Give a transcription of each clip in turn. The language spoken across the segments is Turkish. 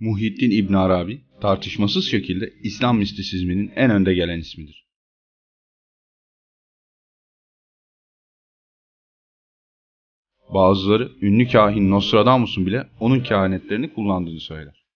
Muhyiddin İbn Arabi tartışmasız şekilde İslam mistisizminin en önde gelen ismidir. Bazıları ünlü kahin Nostradamus'un bile onun kehanetlerini kullandığını söyler.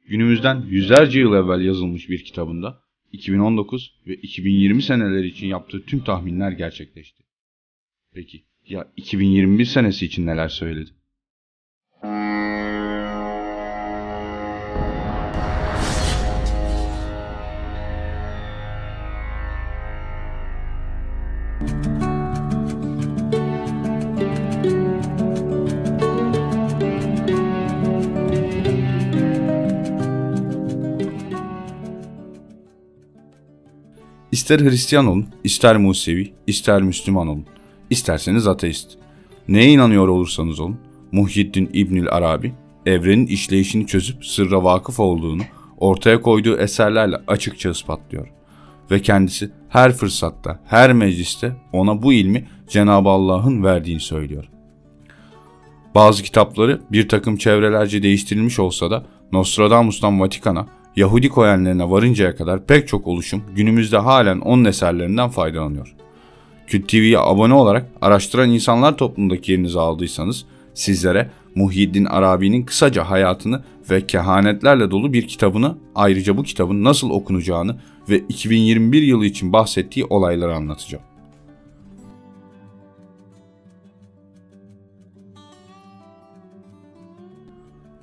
Günümüzden yüzlerce yıl evvel yazılmış bir kitabında 2019 ve 2020 seneleri için yaptığı tüm tahminler gerçekleşti. Peki ya 2021 senesi için neler söyledi? İster Hristiyan olun, ister Musevi, ister Müslüman olun, isterseniz ateist. Neye inanıyor olursanız olun, Muhyiddin İbnül Arabi, evrenin işleyişini çözüp sırra vakıf olduğunu ortaya koyduğu eserlerle açıkça ispatlıyor. Ve kendisi her fırsatta, her mecliste ona bu ilmi Cenab-ı Allah'ın verdiğini söylüyor. Bazı kitapları bir takım çevrelerce değiştirilmiş olsa da Nostradamus'tan Vatikan'a, Yahudi koyenlerine varıncaya kadar pek çok oluşum günümüzde halen onun eserlerinden faydalanıyor. Küt TV'ye abone olarak araştıran insanlar toplumundaki yerinizi aldıysanız sizlere Muhyiddin Arabi'nin kısaca hayatını ve kehanetlerle dolu bir kitabını ayrıca bu kitabın nasıl okunacağını ve 2021 yılı için bahsettiği olayları anlatacağım.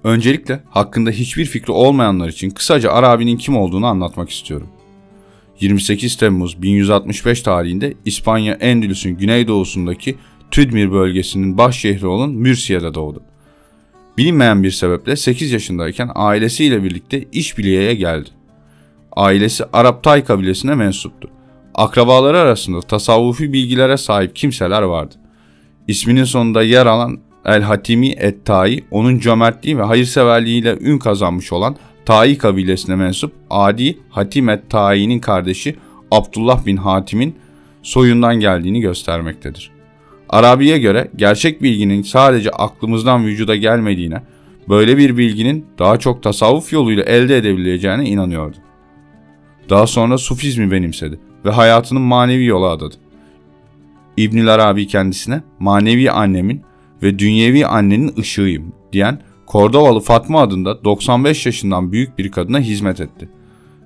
Öncelikle hakkında hiçbir fikri olmayanlar için kısaca Arabi'nin kim olduğunu anlatmak istiyorum. 28 Temmuz 1165 tarihinde İspanya Endülüs'ün güneydoğusundaki Tüdmir bölgesinin baş şehri olan Mürsiye'de doğdu. Bilinmeyen bir sebeple 8 yaşındayken ailesiyle birlikte İşbiliye'ye geldi. Ailesi Arap Tay kabilesine mensuptu. Akrabaları arasında tasavvufi bilgilere sahip kimseler vardı. İsminin sonunda yer alan El Hatimi Et Tai, onun cömertliği ve hayırseverliğiyle ün kazanmış olan Tai kabilesine mensup Adi Hatim Et Tai'nin kardeşi Abdullah bin Hatim'in soyundan geldiğini göstermektedir. Arabi'ye göre gerçek bilginin sadece aklımızdan vücuda gelmediğine, böyle bir bilginin daha çok tasavvuf yoluyla elde edebileceğine inanıyordu. Daha sonra Sufizmi benimsedi ve hayatının manevi yola adadı. İbnül Arabi kendisine manevi annemin ve dünyevi annenin ışığıyım diyen Kordovalı Fatma adında 95 yaşından büyük bir kadına hizmet etti.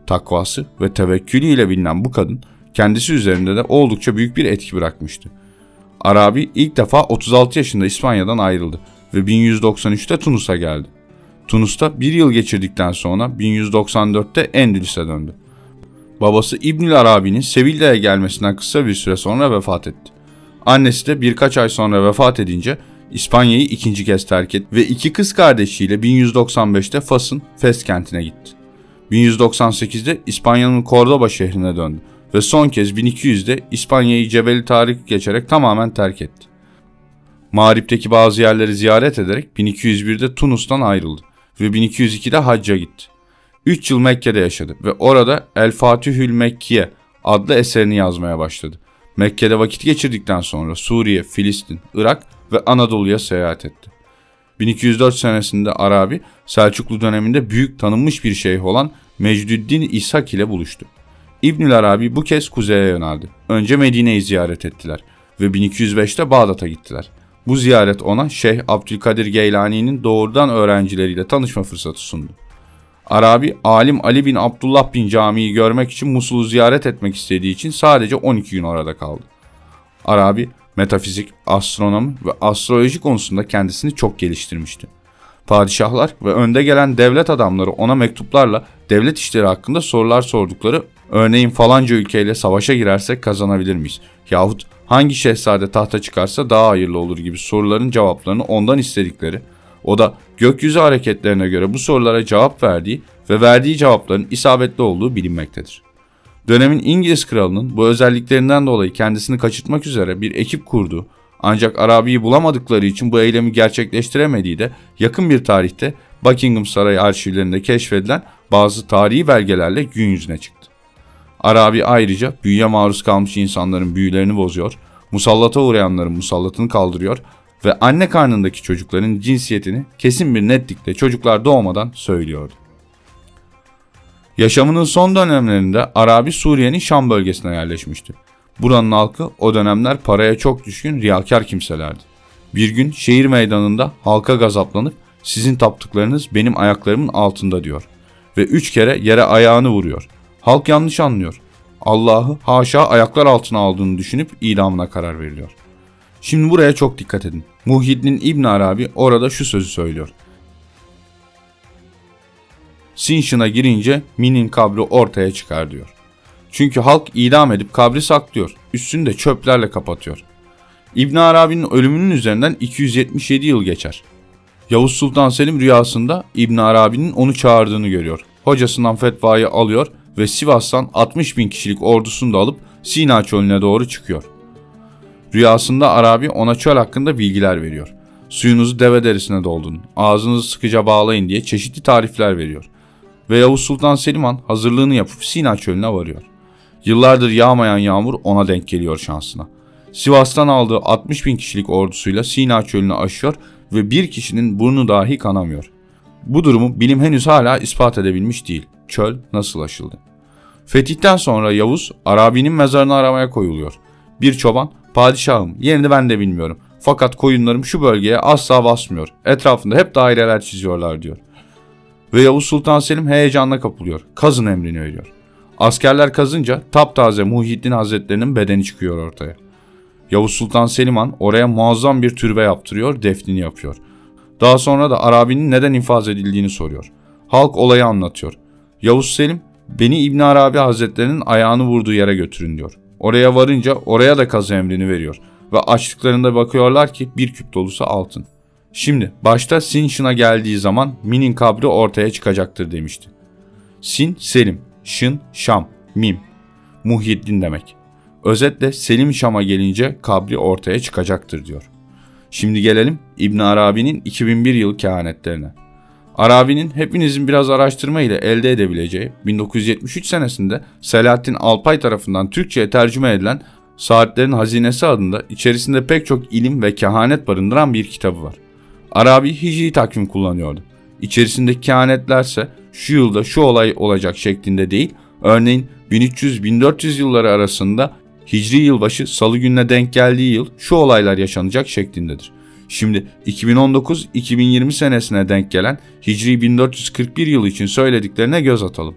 Takvası ve tevekkülü ile bilinen bu kadın kendisi üzerinde de oldukça büyük bir etki bırakmıştı. Arabi ilk defa 36 yaşında İspanya'dan ayrıldı ve 1193'te Tunus'a geldi. Tunus'ta bir yıl geçirdikten sonra 1194'te Endülüs'e döndü. Babası İbnül Arabi'nin Sevilla'ya gelmesinden kısa bir süre sonra vefat etti. Annesi de birkaç ay sonra vefat edince İspanya'yı ikinci kez terk etti ve iki kız kardeşiyle 1195'te Fas'ın Fes kentine gitti. 1198'de İspanya'nın Cordoba şehrine döndü ve son kez 1200'de İspanya'yı Cebeli Tarık geçerek tamamen terk etti. Mağrip'teki bazı yerleri ziyaret ederek 1201'de Tunus'tan ayrıldı ve 1202'de hacca gitti. 3 yıl Mekke'de yaşadı ve orada El Fatihül Mekkiye adlı eserini yazmaya başladı. Mekke'de vakit geçirdikten sonra Suriye, Filistin, Irak ve Anadolu'ya seyahat etti. 1204 senesinde Arabi, Selçuklu döneminde büyük tanınmış bir şeyh olan Mecdüddin İshak ile buluştu. İbnül Arabi bu kez kuzeye yöneldi. Önce Medine'yi ziyaret ettiler ve 1205'te Bağdat'a gittiler. Bu ziyaret ona Şeyh Abdülkadir Geylani'nin doğrudan öğrencileriyle tanışma fırsatı sundu. Arabi, alim Ali bin Abdullah bin Camii'yi görmek için Musul'u ziyaret etmek istediği için sadece 12 gün orada kaldı. Arabi, metafizik, astronomi ve astroloji konusunda kendisini çok geliştirmişti. Padişahlar ve önde gelen devlet adamları ona mektuplarla devlet işleri hakkında sorular sordukları örneğin falanca ülkeyle savaşa girersek kazanabilir miyiz? Yahut hangi şehzade tahta çıkarsa daha hayırlı olur gibi soruların cevaplarını ondan istedikleri, o da gökyüzü hareketlerine göre bu sorulara cevap verdiği ve verdiği cevapların isabetli olduğu bilinmektedir. Dönemin İngiliz kralının bu özelliklerinden dolayı kendisini kaçırtmak üzere bir ekip kurduğu ancak Arabi'yi bulamadıkları için bu eylemi gerçekleştiremediği de yakın bir tarihte Buckingham Sarayı arşivlerinde keşfedilen bazı tarihi belgelerle gün yüzüne çıktı. Arabi ayrıca büyüye maruz kalmış insanların büyülerini bozuyor, Musallata uğrayanların musallatını kaldırıyor ve anne karnındaki çocukların cinsiyetini kesin bir netlikle çocuklar doğmadan söylüyordu. Yaşamının son dönemlerinde Arabi Suriye'nin Şam bölgesine yerleşmişti. Buranın halkı o dönemler paraya çok düşkün riyakar kimselerdi. Bir gün şehir meydanında halka gazaplanıp sizin taptıklarınız benim ayaklarımın altında diyor. Ve üç kere yere ayağını vuruyor. Halk yanlış anlıyor. Allah'ı haşa ayaklar altına aldığını düşünüp idamına karar veriliyor. Şimdi buraya çok dikkat edin. Muhyiddin İbn Arabi orada şu sözü söylüyor. Sinşin'a girince Min'in kabri ortaya çıkar diyor. Çünkü halk idam edip kabri saklıyor. Üstünü de çöplerle kapatıyor. İbn Arabi'nin ölümünün üzerinden 277 yıl geçer. Yavuz Sultan Selim rüyasında İbn Arabi'nin onu çağırdığını görüyor. Hocasından fetvayı alıyor ve Sivas'tan 60 bin kişilik ordusunu da alıp Sina çölüne doğru çıkıyor. Rüyasında Arabi ona çöl hakkında bilgiler veriyor. Suyunuzu deve derisine doldurun, ağzınızı sıkıca bağlayın diye çeşitli tarifler veriyor. Ve Yavuz Sultan Selim Han hazırlığını yapıp Sina çölüne varıyor. Yıllardır yağmayan yağmur ona denk geliyor şansına. Sivas'tan aldığı 60 bin kişilik ordusuyla Sina çölünü aşıyor ve bir kişinin burnu dahi kanamıyor. Bu durumu bilim henüz hala ispat edebilmiş değil. Çöl nasıl aşıldı? Fetihten sonra Yavuz Arabi'nin mezarını aramaya koyuluyor. Bir çoban, padişahım yerini ben de bilmiyorum. Fakat koyunlarım şu bölgeye asla basmıyor. Etrafında hep daireler çiziyorlar diyor. Ve Yavuz Sultan Selim heyecanla kapılıyor. Kazın emrini veriyor. Askerler kazınca taptaze Muhyiddin Hazretlerinin bedeni çıkıyor ortaya. Yavuz Sultan Selim Han oraya muazzam bir türbe yaptırıyor, defnini yapıyor. Daha sonra da Arabi'nin neden infaz edildiğini soruyor. Halk olayı anlatıyor. Yavuz Selim, beni İbn Arabi Hazretlerinin ayağını vurduğu yere götürün diyor. Oraya varınca oraya da kazı emrini veriyor. Ve açtıklarında bakıyorlar ki bir küp dolusu altın. Şimdi başta Sin Şın'a geldiği zaman Min'in kabri ortaya çıkacaktır demişti. Sin Selim, Şın Şam, Mim. Muhyiddin demek. Özetle Selim Şam'a gelince kabri ortaya çıkacaktır diyor. Şimdi gelelim İbn Arabi'nin 2001 yıl kehanetlerine. Arabi'nin hepinizin biraz araştırma ile elde edebileceği 1973 senesinde Selahattin Alpay tarafından Türkçe'ye tercüme edilen Saatlerin Hazinesi adında içerisinde pek çok ilim ve kehanet barındıran bir kitabı var. Arabi hicri takvim kullanıyordu. İçerisindeki kehanetlerse şu yılda şu olay olacak şeklinde değil, örneğin 1300-1400 yılları arasında Hicri yılbaşı salı gününe denk geldiği yıl şu olaylar yaşanacak şeklindedir. Şimdi 2019-2020 senesine denk gelen Hicri 1441 yılı için söylediklerine göz atalım.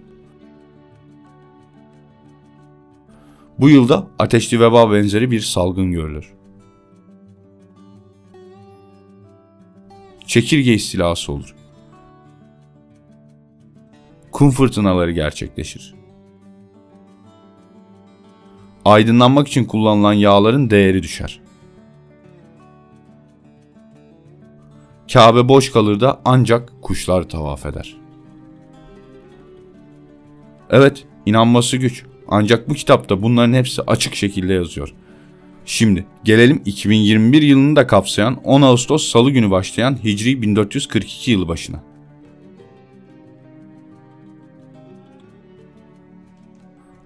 Bu yılda ateşli veba benzeri bir salgın görülür. Çekirge istilası olur. Kum fırtınaları gerçekleşir aydınlanmak için kullanılan yağların değeri düşer. Kabe boş kalır da ancak kuşlar tavaf eder. Evet, inanması güç. Ancak bu kitapta bunların hepsi açık şekilde yazıyor. Şimdi gelelim 2021 yılını da kapsayan 10 Ağustos Salı günü başlayan Hicri 1442 yılı başına.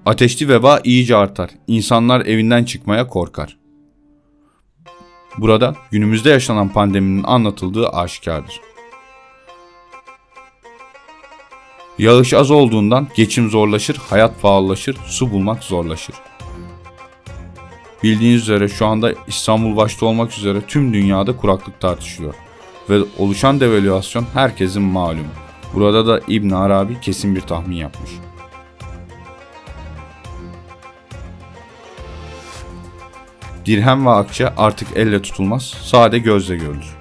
Ateşli veba iyice artar. İnsanlar evinden çıkmaya korkar. Burada günümüzde yaşanan pandeminin anlatıldığı aşikardır. Yağış az olduğundan geçim zorlaşır, hayat pahalılaşır, su bulmak zorlaşır. Bildiğiniz üzere şu anda İstanbul başta olmak üzere tüm dünyada kuraklık tartışılıyor. Ve oluşan devalüasyon herkesin malumu. Burada da İbn Arabi kesin bir tahmin yapmış. dirhem ve akçe artık elle tutulmaz, sade gözle görülür.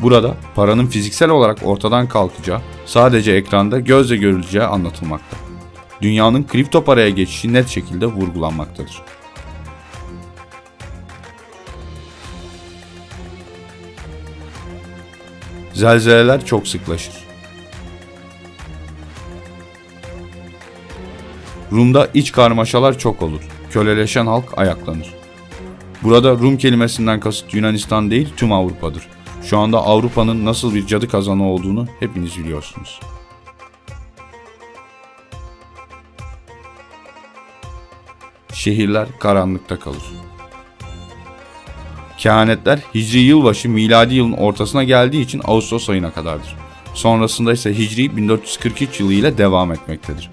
Burada paranın fiziksel olarak ortadan kalkacağı, sadece ekranda gözle görüleceği anlatılmakta. Dünyanın kripto paraya geçişi net şekilde vurgulanmaktadır. Zelzeleler çok sıklaşır. Rum'da iç karmaşalar çok olur köleleşen halk ayaklanır. Burada Rum kelimesinden kasıt Yunanistan değil tüm Avrupa'dır. Şu anda Avrupa'nın nasıl bir cadı kazanı olduğunu hepiniz biliyorsunuz. Şehirler karanlıkta kalır. Kehanetler Hicri yılbaşı miladi yılın ortasına geldiği için Ağustos ayına kadardır. Sonrasında ise Hicri 1443 yılı ile devam etmektedir.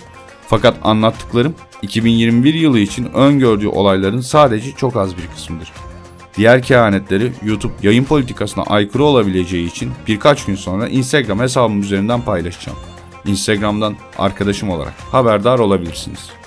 Fakat anlattıklarım 2021 yılı için öngördüğü olayların sadece çok az bir kısmıdır. Diğer kehanetleri YouTube yayın politikasına aykırı olabileceği için birkaç gün sonra Instagram hesabım üzerinden paylaşacağım. Instagram'dan arkadaşım olarak haberdar olabilirsiniz.